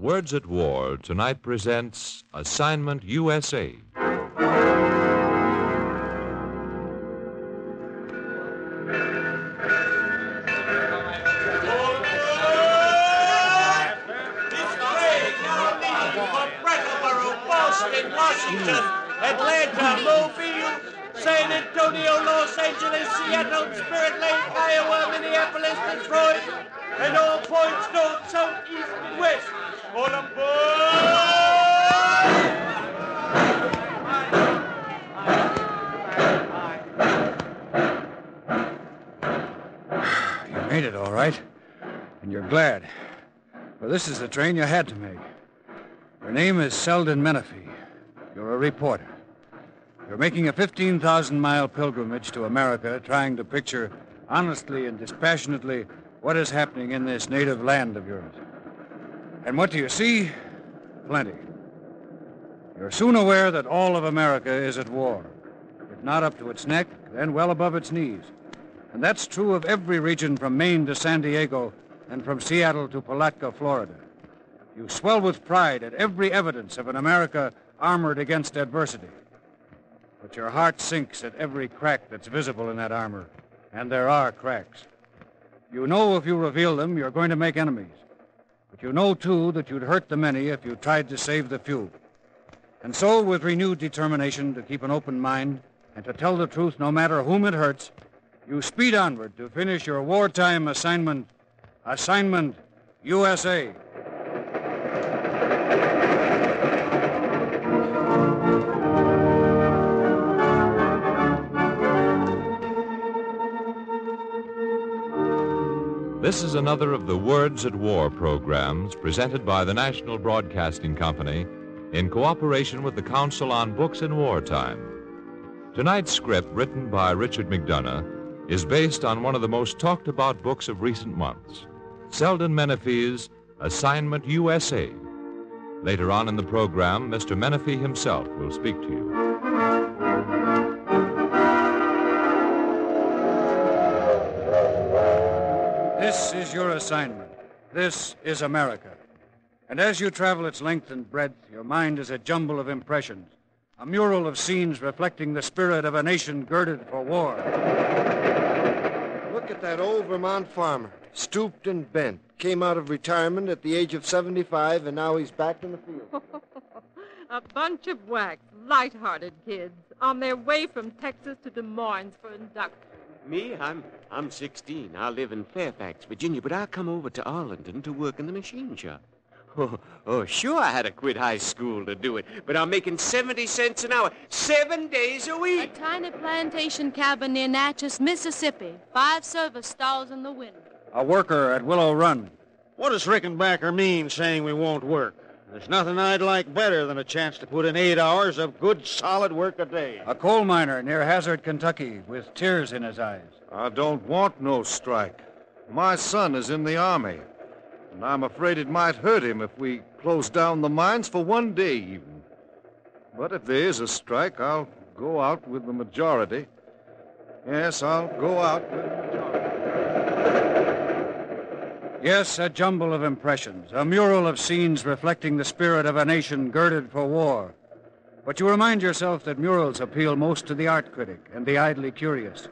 Words at War tonight presents Assignment USA. Washington, Atlanta, Mobile, San Antonio, Los Angeles, Seattle, Spirit Lake, Iowa, Minneapolis, Detroit, and all points north, south, east, and west. You made it all right. And you're glad. For this is the train you had to make. Your name is Selden Menefee. You're a reporter. You're making a 15,000 mile pilgrimage to America, trying to picture honestly and dispassionately what is happening in this native land of yours. And what do you see? Plenty. You're soon aware that all of America is at war. If not up to its neck, then well above its knees. And that's true of every region from Maine to San Diego and from Seattle to Palatka, Florida. You swell with pride at every evidence of an America armored against adversity. But your heart sinks at every crack that's visible in that armor. And there are cracks. You know if you reveal them, you're going to make enemies. But you know, too, that you'd hurt the many if you tried to save the few. And so, with renewed determination to keep an open mind and to tell the truth no matter whom it hurts, you speed onward to finish your wartime assignment, Assignment USA. This is another of the Words at War programs presented by the National Broadcasting Company in cooperation with the Council on Books in Wartime. Tonight's script, written by Richard McDonough, is based on one of the most talked about books of recent months Selden Menefee's Assignment USA. Later on in the program, Mr. Menefee himself will speak to you. This is your assignment. This is America. And as you travel its length and breadth, your mind is a jumble of impressions, a mural of scenes reflecting the spirit of a nation girded for war. Look at that old Vermont farmer, stooped and bent. Came out of retirement at the age of 75, and now he's back in the field. A bunch of WACs, light-hearted kids, on their way from Texas to Des Moines for induction. Me, I'm I'm 16. I live in Fairfax, Virginia, but I come over to Arlington to work in the machine shop. Oh, oh, sure, I had to quit high school to do it, but I'm making 70 cents an hour, seven days a week. A tiny plantation cabin near Natchez, Mississippi. Five service stalls in the window. A worker at Willow Run. What does Rickenbacker mean saying we won't work? There's nothing I'd like better than a chance to put in eight hours of good, solid work a day. A coal miner near Hazard, Kentucky, with tears in his eyes. I don't want no strike. My son is in the Army, and I'm afraid it might hurt him if we close down the mines for one day even. But if there is a strike, I'll go out with the majority. Yes, I'll go out with the majority. Yes, a jumble of impressions, a mural of scenes reflecting the spirit of a nation girded for war. But you remind yourself that murals appeal most to the art critic and the idly curious.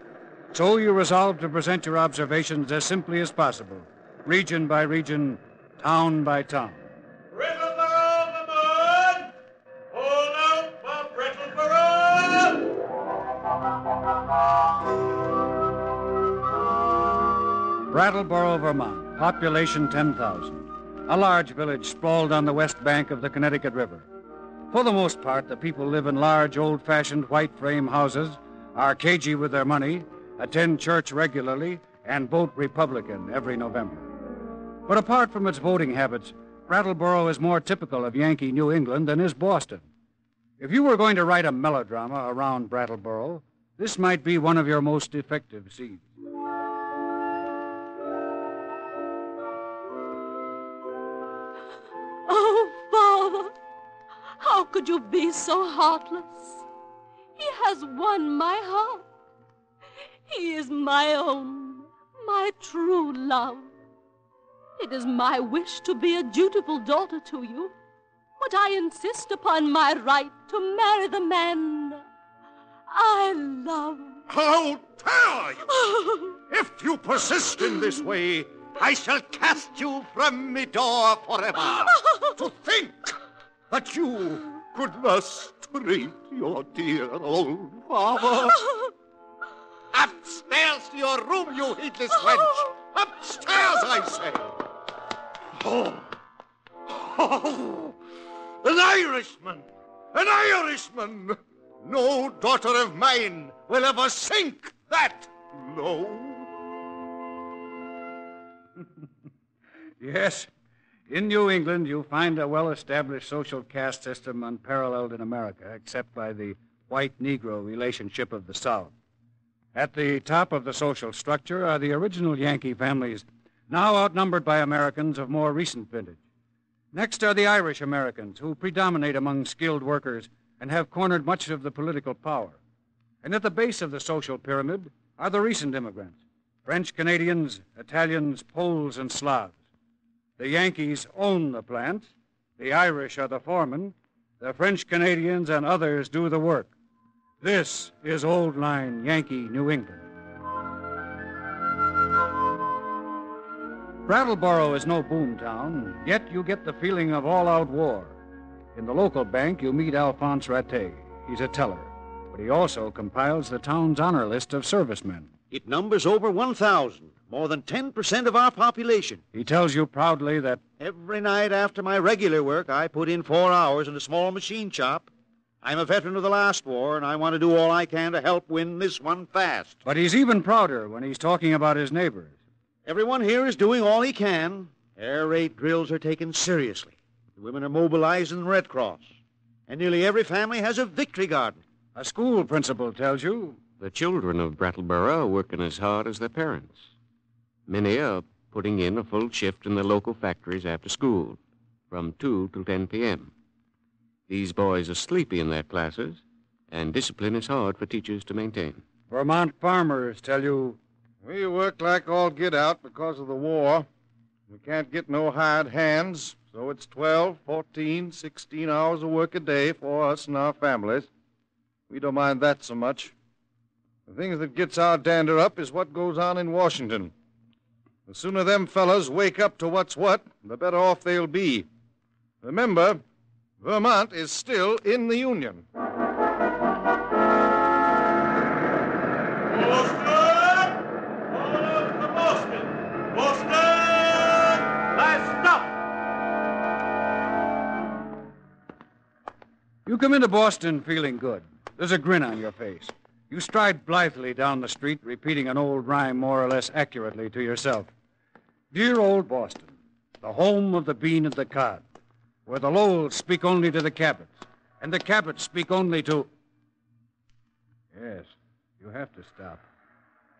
So you resolve to present your observations as simply as possible, region by region, town by town. Brattleboro, Vermont, population 10,000. A large village sprawled on the west bank of the Connecticut River. For the most part, the people live in large, old fashioned white frame houses, are cagey with their money, attend church regularly, and vote Republican every November. But apart from its voting habits, Brattleboro is more typical of Yankee New England than is Boston. If you were going to write a melodrama around Brattleboro, this might be one of your most effective scenes. Could you be so heartless? He has won my heart. He is my own, my true love. It is my wish to be a dutiful daughter to you, but I insist upon my right to marry the man I love. How dare you! if you persist in this way, I shall cast you from me door forever. to think that you could thus treat your dear old father. Upstairs to your room, you heedless wench! Upstairs, I say! Oh, oh, an Irishman! An Irishman! No daughter of mine will ever sink that low. Yes, in New England, you find a well established social caste system unparalleled in America, except by the white Negro relationship of the South. At the top of the social structure are the original Yankee families, now outnumbered by Americans of more recent vintage. Next are the Irish Americans, who predominate among skilled workers and have cornered much of the political power. And at the base of the social pyramid are the recent immigrants French Canadians, Italians, Poles, and Slavs. The Yankees own the plant, the Irish are the foremen, the French Canadians and others do the work. This is Old Line Yankee New England. Brattleboro is no boomtown, yet you get the feeling of all out war. In the local bank, you meet Alphonse Rattay. He's a teller, but he also compiles the town's honor list of servicemen. It numbers over 1,000, more than 10% of our population. He tells you proudly that Every night after my regular work, I put in four hours in a small machine shop. I'm a veteran of the last war, and I want to do all I can to help win this one fast. But he's even prouder when he's talking about his neighbors. Everyone here is doing all he can. Air raid drills are taken seriously. The women are mobilized in the Red Cross. And nearly every family has a victory garden. A school principal tells you The children of Brattleboro are working as hard as their parents. Many are putting in a full shift in the local factories after school, from 2 till 10 p.m. These boys are sleepy in their classes, and discipline is hard for teachers to maintain. Vermont farmers tell you We work like all get out because of the war. We can't get no hired hands, so it's 12, 14, 16 hours of work a day for us and our families. We don't mind that so much. The thing that gets our dander up is what goes on in Washington. The sooner them fellas wake up to what's what, the better off they'll be. Remember, Vermont is still in the Union. Boston! All out to Boston! Boston! Last stop! You come into Boston feeling good. There's a grin on your face. You stride blithely down the street, repeating an old rhyme more or less accurately to yourself. Dear old Boston, the home of the bean and the cod, where the Lowells speak only to the Cabots, and the Cabots speak only to. Yes, you have to stop.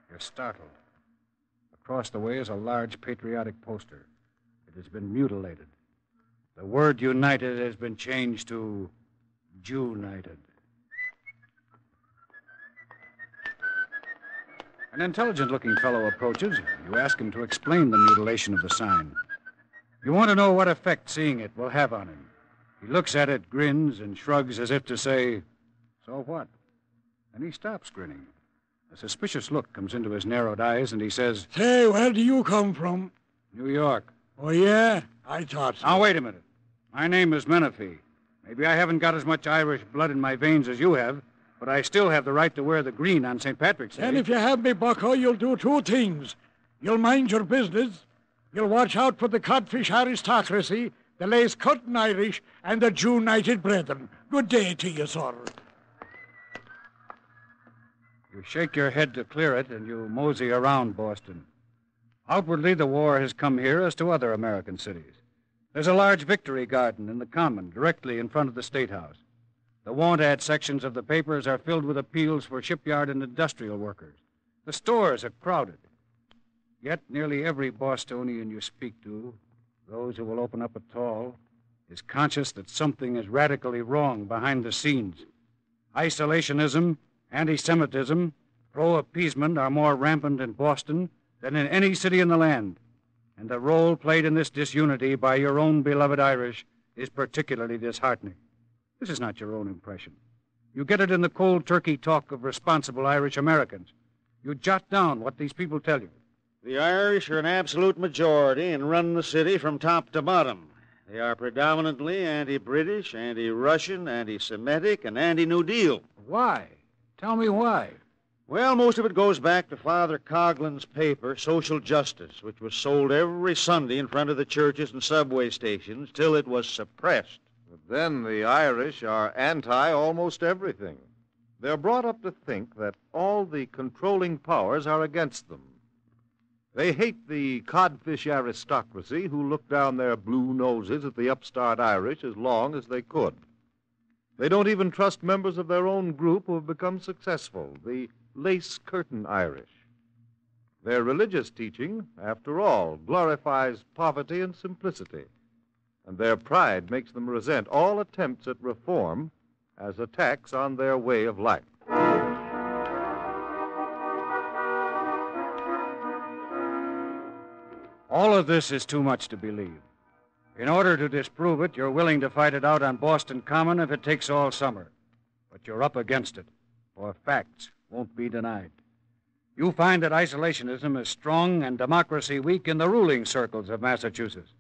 You're startled. Across the way is a large patriotic poster. It has been mutilated. The word united has been changed to Jew-nited. An intelligent looking fellow approaches. You ask him to explain the mutilation of the sign. You want to know what effect seeing it will have on him. He looks at it, grins, and shrugs as if to say, So what? Then he stops grinning. A suspicious look comes into his narrowed eyes, and he says, Say, where do you come from? New York. Oh, yeah? I thought so. Now, wait a minute. My name is Menefee. Maybe I haven't got as much Irish blood in my veins as you have, but I still have the right to wear the green on St. Patrick's Day. And if you have me, Bucko, you'll do two things. You'll mind your business. You'll watch out for the codfish aristocracy, the lace curtain Irish, and the Jew United Brethren. Good day to you, sir. You shake your head to clear it, and you mosey around Boston. Outwardly, the war has come here as to other American cities. There's a large victory garden in the Common, directly in front of the State House. The want ad sections of the papers are filled with appeals for shipyard and industrial workers. The stores are crowded. Yet nearly every Bostonian you speak to, those who will open up at all, is conscious that something is radically wrong behind the scenes. Isolationism, anti Semitism, pro appeasement are more rampant in Boston than in any city in the land. And the role played in this disunity by your own beloved Irish is particularly disheartening. This is not your own impression. You get it in the cold turkey talk of responsible Irish Americans. You jot down what these people tell you. The Irish are an absolute majority and run the city from top to bottom. They are predominantly anti British, anti Russian, anti Semitic, and anti New Deal. Why? Tell me why. Well, most of it goes back to Father Coughlin's paper, Social Justice, which was sold every Sunday in front of the churches and subway stations till it was suppressed. But then the Irish are anti almost everything. They're brought up to think that all the controlling powers are against them. They hate the codfish aristocracy who look down their blue noses at the upstart Irish as long as they could. They don't even trust members of their own group who have become successful, the lace curtain Irish. Their religious teaching, after all, glorifies poverty and simplicity, and their pride makes them resent all attempts at reform as attacks on their way of life. All of this is too much to believe. In order to disprove it, you're willing to fight it out on Boston Common if it takes all summer. But you're up against it, for facts won't be denied. You find that isolationism is strong and democracy weak in the ruling circles of Massachusetts.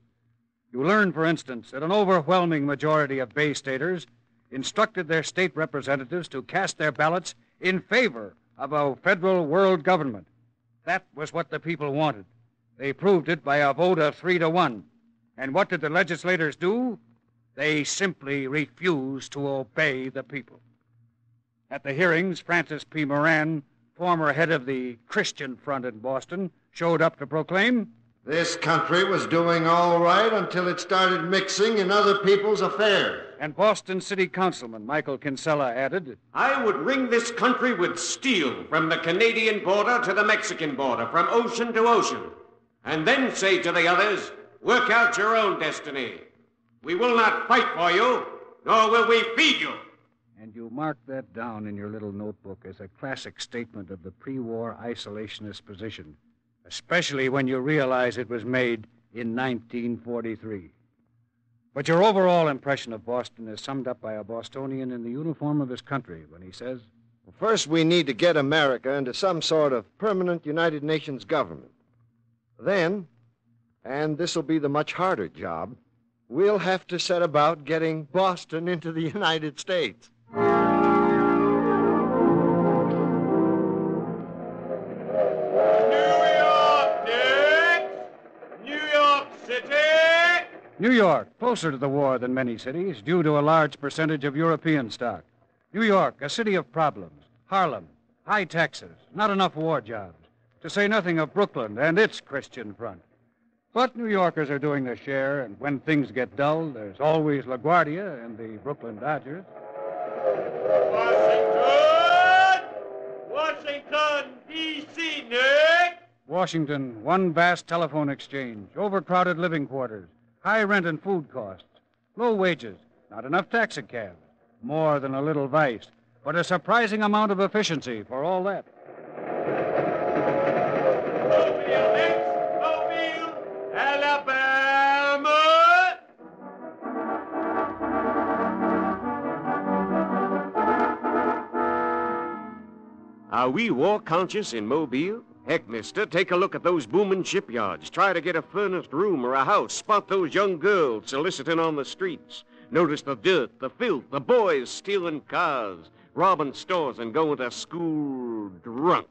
You learn, for instance, that an overwhelming majority of Bay Staters instructed their state representatives to cast their ballots in favor of a federal world government. That was what the people wanted. They proved it by a vote of three to one. And what did the legislators do? They simply refused to obey the people. At the hearings, Francis P. Moran, former head of the Christian Front in Boston, showed up to proclaim This country was doing all right until it started mixing in other people's affairs. And Boston City Councilman Michael Kinsella added I would ring this country with steel from the Canadian border to the Mexican border, from ocean to ocean, and then say to the others, work out your own destiny. We will not fight for you, nor will we feed you. And you mark that down in your little notebook as a classic statement of the pre war isolationist position, especially when you realize it was made in 1943. But your overall impression of Boston is summed up by a Bostonian in the uniform of his country when he says, First, we need to get America into some sort of permanent United Nations government. Then, and this will be the much harder job, we'll have to set about getting Boston into the United States. New York, closer to the war than many cities, due to a large percentage of European stock. New York, a city of problems. Harlem, high taxes, not enough war jobs. To say nothing of Brooklyn and its Christian front. But New Yorkers are doing their share, and when things get dull, there's always LaGuardia and the Brooklyn Dodgers. Washington! Washington, D.C. next! Washington, one vast telephone exchange, overcrowded living quarters, high rent and food costs, low wages, not enough taxicabs, more than a little vice, but a surprising amount of efficiency for all that. Are we war conscious in Mobile? Heck, mister, take a look at those booming shipyards. Try to get a furnished room or a house. Spot those young girls soliciting on the streets. Notice the dirt, the filth, the boys stealing cars, robbing stores, and going to school drunk.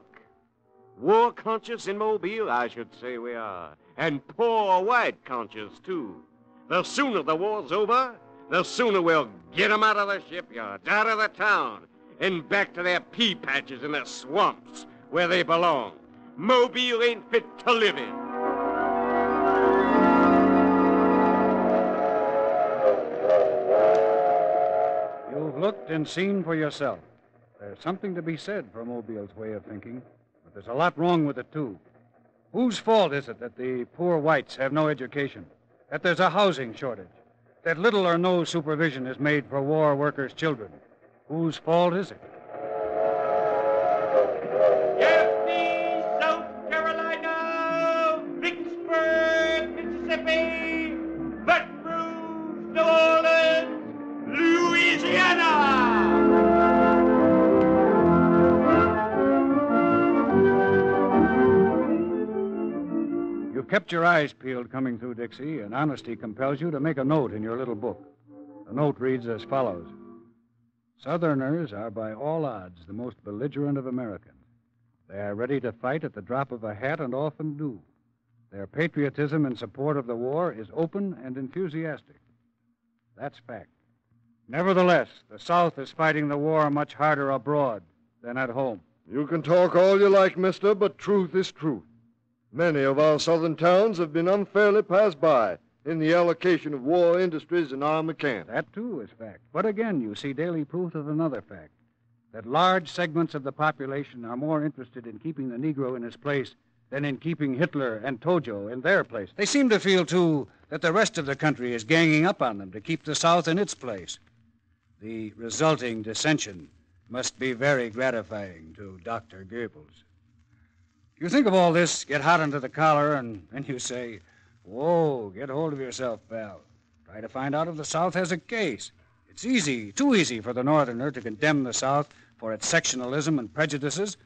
War conscious in Mobile? I should say we are. And poor white conscious, too. The sooner the war's over, the sooner we'll get 'em out of the shipyards, out of the town, and back to their pea patches in the swamps where they belong. Mobile ain't fit to live in. You've looked and seen for yourself. There's something to be said for Mobile's way of thinking, but there's a lot wrong with it, too. Whose fault is it that the poor whites have no education, that there's a housing shortage, that little or no supervision is made for war workers' children? Whose fault is it? Your eyes peeled coming through Dixie, and honesty compels you to make a note in your little book. The note reads as follows Southerners are by all odds the most belligerent of Americans. They are ready to fight at the drop of a hat and often do. Their patriotism in support of the war is open and enthusiastic. That's fact. Nevertheless, the South is fighting the war much harder abroad than at home. You can talk all you like, mister, but truth is truth. Many of our southern towns have been unfairly passed by in the allocation of war industries and camps. That, too, is fact. But again, you see daily proof of another fact that large segments of the population are more interested in keeping the Negro in his place than in keeping Hitler and Tojo in their place. They seem to feel, too, that the rest of the country is ganging up on them to keep the South in its place. The resulting dissension must be very gratifying to Dr. Goebbels. You think of all this, get hot under the collar, and then you say, Whoa, get hold of yourself, pal. Try to find out if the South has a case. It's easy, too easy for the Northerner to condemn the South for its sectionalism and prejudices,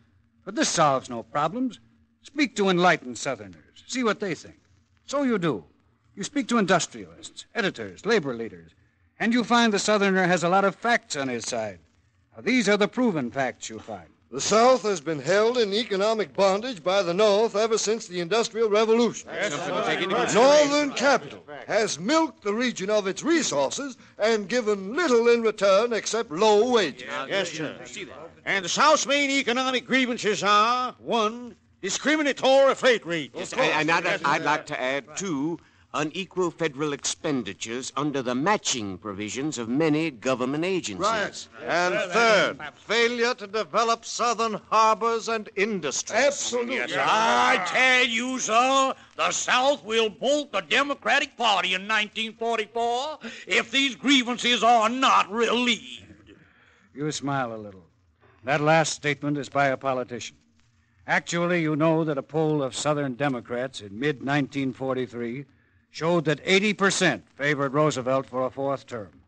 but this solves no problems. Speak to enlightened Southerners. See what they think. So you do. You speak to industrialists, editors, labor leaders, and you find the Southerner has a lot of facts on his side. Now, these are the proven facts you find. The South has been held in economic bondage by the North ever since the Industrial Revolution. Northern capital has milked the region of its resources and given little in return except low wages. Yes, sir. And the South's main economic grievances are one, discriminatory freight rates. Yes, and I'd, I'd like to add, two, unequal federal expenditures under the matching provisions of many government agencies. Right. And third, failure to develop southern harbors and industries. Absolutely. I tell you, sir, the South will bolt the Democratic Party in 1944 if these grievances are not relieved. You smile a little. That last statement is by a politician. Actually, you know that a poll of Southern Democrats in mid 1943 showed that 80% favored Roosevelt for a fourth term.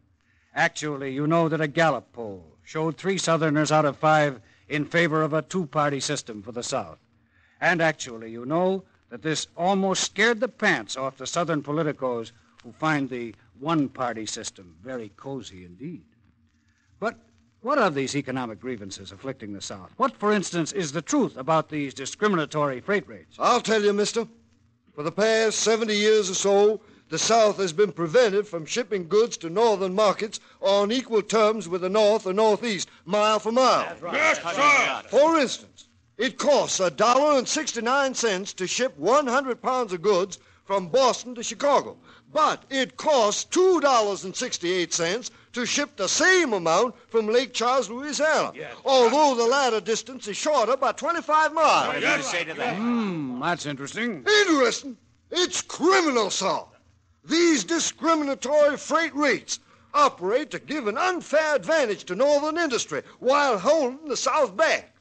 Actually, you know that a Gallup poll showed three Southerners out of five in favor of a two party system for the South. And actually, you know that this almost scared the pants off the Southern politicos who find the one party system very cozy indeed. But what of these economic grievances afflicting the South? What, for instance, is the truth about these discriminatory freight rates? I'll tell you, mister. For the past 70 years or so, the South has been prevented from shipping goods to northern markets on equal terms with the North or Northeast, mile for mile. Yes, sir. For instance, it costs a dollar and 69 cents to ship 100 pounds of goods from Boston to Chicago, but it costs $2.68 to ship the same amount from Lake Charles, Louisiana, although the latter distance is shorter by 25 miles. What do you say to that? Hmm, that's interesting. Interesting. It's criminal, sir. These discriminatory freight rates operate to give an unfair advantage to northern industry while holding the South back.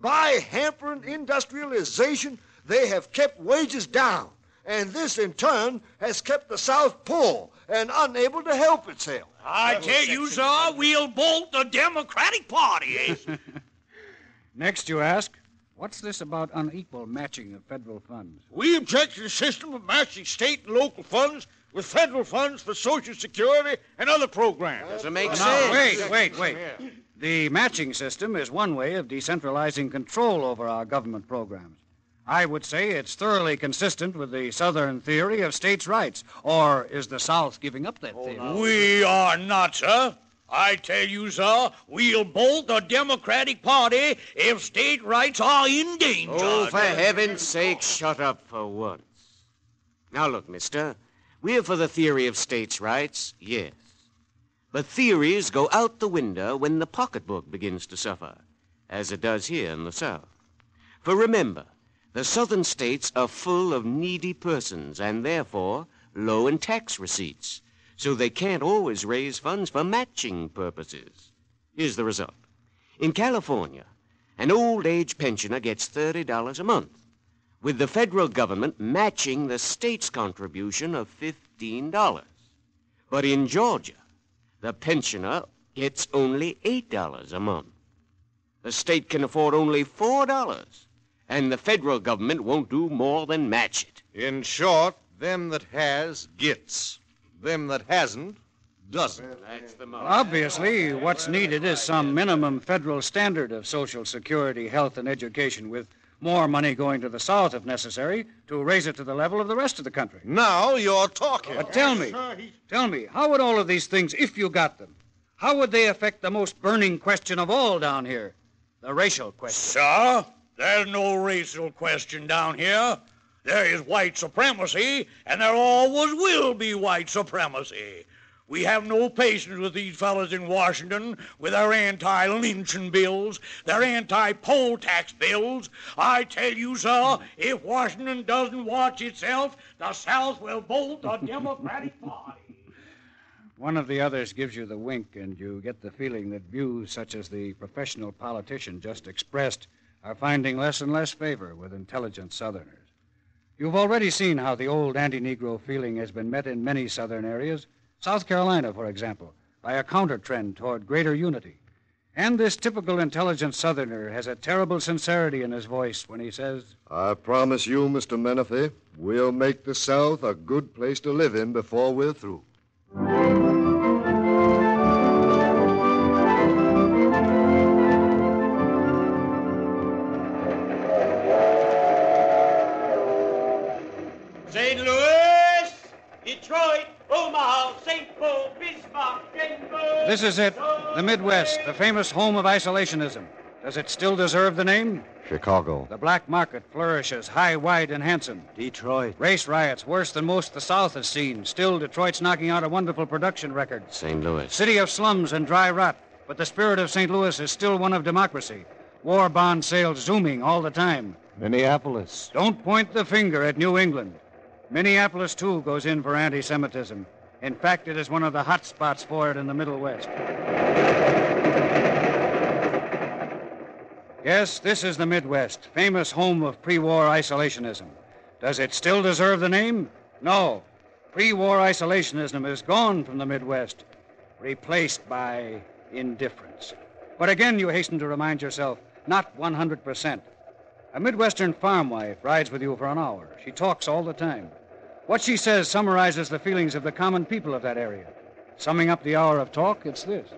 By hampering industrialization, they have kept wages down, and this in turn has kept the South poor and unable to help itself. I tell you, sir, we'll bolt the Democratic Party. Eh? Next, you ask, what's this about unequal matching of federal funds? we object to the system of matching state and local funds with federal funds for Social Security and other programs. Doesn't make Now, sense. wait, wait, wait. The matching system is one way of decentralizing control over our government programs. I would say it's thoroughly consistent with the Southern theory of states' rights. Or is the South giving up that theory? We are not, sir. I tell you, sir, we'll bolt the Democratic Party if state rights are in danger. Oh, for heaven's sake, shut up for once. Now, look, mister, we're for the theory of states' rights, yes. But theories go out the window when the pocketbook begins to suffer, as it does here in the South. For remember, the southern states are full of needy persons and therefore low in tax receipts, so they can't always raise funds for matching purposes. Here's the result. In California, an old age pensioner gets $30 a month, with the federal government matching the state's contribution of $15. But in Georgia, the pensioner gets only $8 a month. The state can afford only $4, and the federal government won't do more than match it. In short, them that has gets. Them that hasn't doesn't. That's the Well, obviously, what's needed is some minimum federal standard of Social Security, health, and education, with more money going to the South if necessary to raise it to the level of the rest of the country. Now you're talking. But tell me, tell me, how would all of these things, if you got them, how would they affect the most burning question of all down here? The racial question. Sir, there's no racial question down here. There is white supremacy, and there always will be white supremacy. We have no patience with these fellows in Washington with their anti-lynching bills, their anti-poll tax bills. I tell you, sir, if Washington doesn't watch itself, the South will bolt the Democratic Party. One of the others gives you the wink, and you get the feeling that views such as the professional politician just expressed are finding less and less favor with intelligent Southerners. You've already seen how the old anti Negro feeling has been met in many Southern areas, South Carolina, for example, by a counter trend toward greater unity. And this typical intelligent Southerner has a terrible sincerity in his voice when he says, I promise you, Mr. Menefee, we'll make the South a good place to live in before we're through. This is it, the Midwest, the famous home of isolationism. Does it still deserve the name? Chicago. The black market flourishes high, wide, and handsome. Detroit. Race riots, worse than most the South has seen. Still, Detroit's knocking out a wonderful production record. St. Louis. City of slums and dry rot, but the spirit of St. Louis is still one of democracy. War bond sales zooming all the time. Minneapolis. Don't point the finger at New England. Minneapolis, too, goes in for anti Semitism. In fact, it is one of the hot spots for it in the Middle West. Yes, this is the Midwest, famous home of pre war isolationism. Does it still deserve the name? No. Pre war isolationism is gone from the Midwest, replaced by indifference. But again, you hasten to remind yourself, not 100%. A Midwestern farm wife rides with you for an hour. She talks all the time. What she says summarizes the feelings of the common people of that area. Summing up the hour of talk, it's this.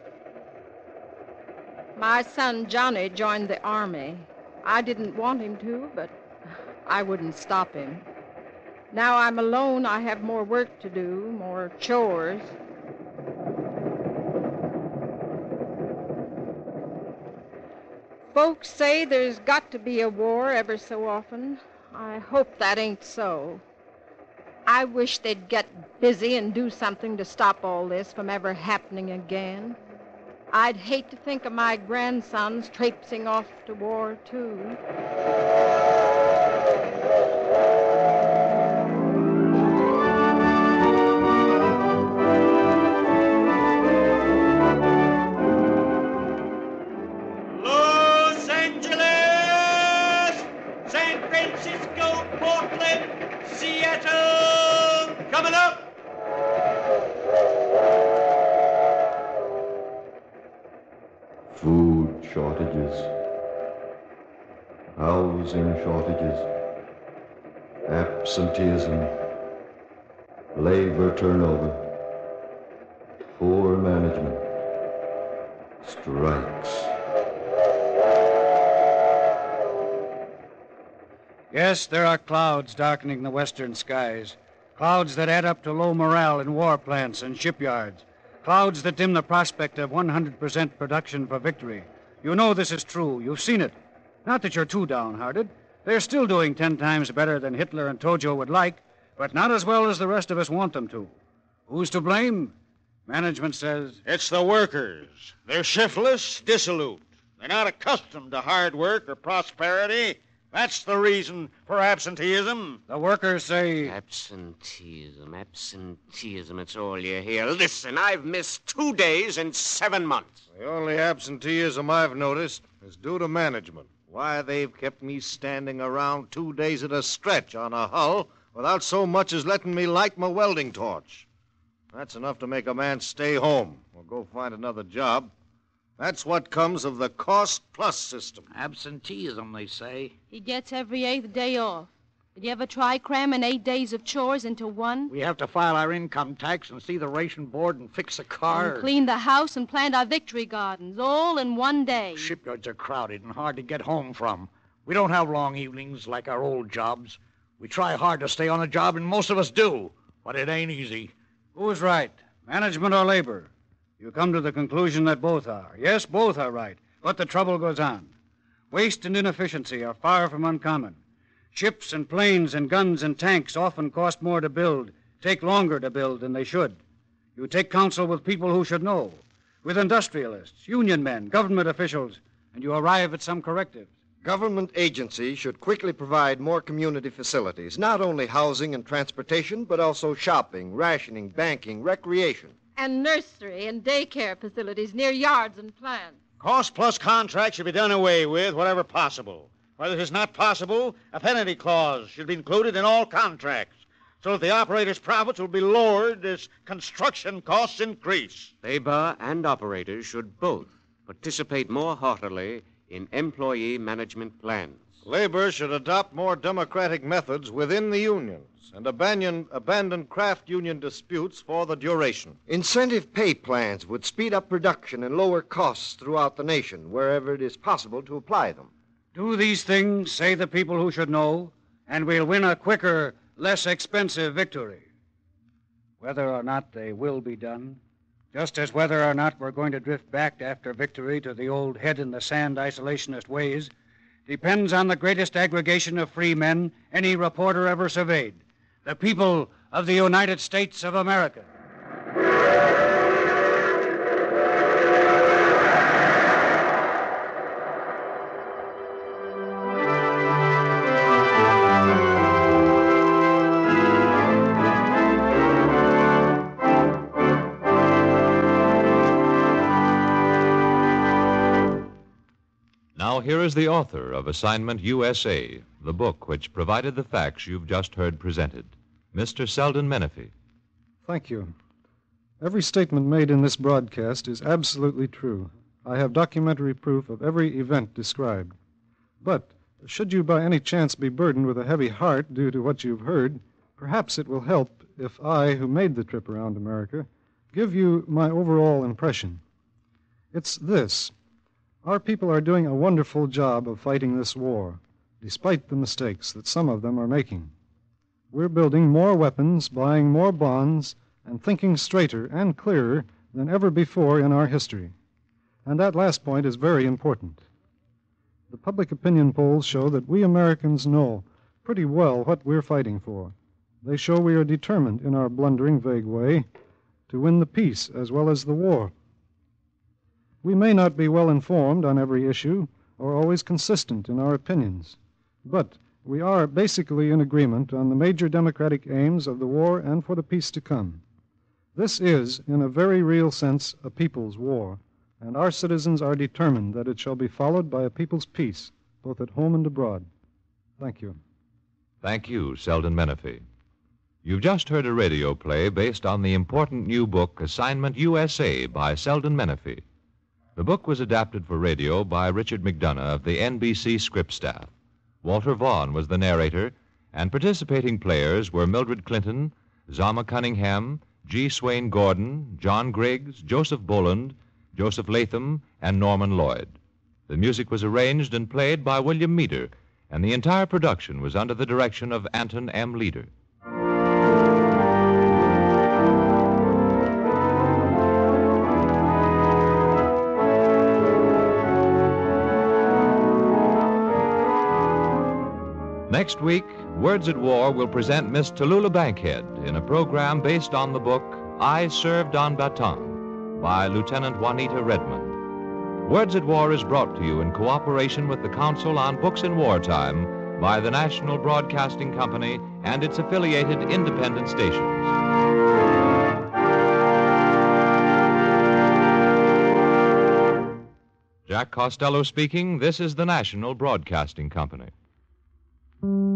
My son Johnny joined the army. I didn't want him to, but I wouldn't stop him. Now I'm alone. I have more work to do, more chores. Folks say there's got to be a war ever so often. I hope that ain't so. I wish they'd get busy and do something to stop all this from ever happening again. I'd hate to think of my grandsons traipsing off to war, too. Yes, there are clouds darkening the western skies. Clouds that add up to low morale in war plants and shipyards. Clouds that dim the prospect of 100% production for victory. You know this is true. You've seen it. Not that you're too downhearted. They're still doing ten times better than Hitler and Tojo would like, but not as well as the rest of us want them to. Who's to blame? Management says. It's the workers. They're shiftless, dissolute. They're not accustomed to hard work or prosperity. That's the reason for absenteeism. The workers say. Absenteeism, absenteeism, it's all you hear. Listen, I've missed two days in seven months. The only absenteeism I've noticed is due to management. Why, they've kept me standing around two days at a stretch on a hull without so much as letting me light my welding torch. That's enough to make a man stay home or go find another job. That's what comes of the cost plus system. Absenteeism, they say. He gets every eighth day off. Did you ever try cramming eight days of chores into one? We have to file our income tax and see the ration board and fix a car. And clean the house and plant our victory gardens, all in one day. Shipyards are crowded and hard to get home from. We don't have long evenings like our old jobs. We try hard to stay on a job, and most of us do, but it ain't easy. Who's right, management or labor? You come to the conclusion that both are. Yes, both are right, but the trouble goes on. Waste and inefficiency are far from uncommon. Ships and planes and guns and tanks often cost more to build, take longer to build than they should. You take counsel with people who should know, with industrialists, union men, government officials, and you arrive at some correctives. Government agencies should quickly provide more community facilities, not only housing and transportation, but also shopping, rationing, banking, recreation. And nursery and daycare facilities near yards and plants. Cost plus contracts should be done away with wherever possible. Where it is not possible, a penalty clause should be included in all contracts so that the operator's profits will be lowered as construction costs increase. Labor and operators should both participate more heartily in employee management plans. Labor should adopt more democratic methods within the unions and abandon, abandon craft union disputes for the duration. Incentive pay plans would speed up production and lower costs throughout the nation wherever it is possible to apply them. Do these things, say the people who should know, and we'll win a quicker, less expensive victory. Whether or not they will be done, just as whether or not we're going to drift back after victory to the old head in the sand isolationist ways, depends on the greatest aggregation of free men any reporter ever surveyed the people of the United States of America. Now, here is the author of Assignment USA, the book which provided the facts you've just heard presented, Mr. Selden Menefee. Thank you. Every statement made in this broadcast is absolutely true. I have documentary proof of every event described. But, should you by any chance be burdened with a heavy heart due to what you've heard, perhaps it will help if I, who made the trip around America, give you my overall impression. It's this our people are doing a wonderful job of fighting this war, despite the mistakes that some of them are making. We're building more weapons, buying more bonds, and thinking straighter and clearer than ever before in our history. And that last point is very important. The public opinion polls show that we Americans know pretty well what we're fighting for. They show we are determined, in our blundering, vague way, to win the peace as well as the war. We may not be well informed on every issue or always consistent in our opinions, but we are basically in agreement on the major democratic aims of the war and for the peace to come. This is, in a very real sense, a people's war, and our citizens are determined that it shall be followed by a people's peace, both at home and abroad. Thank you. Thank you, Selden Menefee. You've just heard a radio play based on the important new book, Assignment USA by Selden Menefee. The book was adapted for radio by Richard McDonough of the NBC script staff. Walter Vaughn was the narrator, and participating players were Mildred Clinton, Zamah Cunningham, G. Swayne Gordon, John Griggs, Joseph Boland, Joseph Latham, and Norman Lloyd. The music was arranged and played by William Meeder, and the entire production was under the direction of Anton M. Leader. Next week, Words at War will present Miss Tallulah Bankhead in a program based on the book I Served on Bataan by Lieutenant Juanita Redmond. Words at War is brought to you in cooperation with the Council on Books in Wartime by the National Broadcasting Company and its affiliated independent stations. Jack Costello speaking. This is the National Broadcasting Company. You.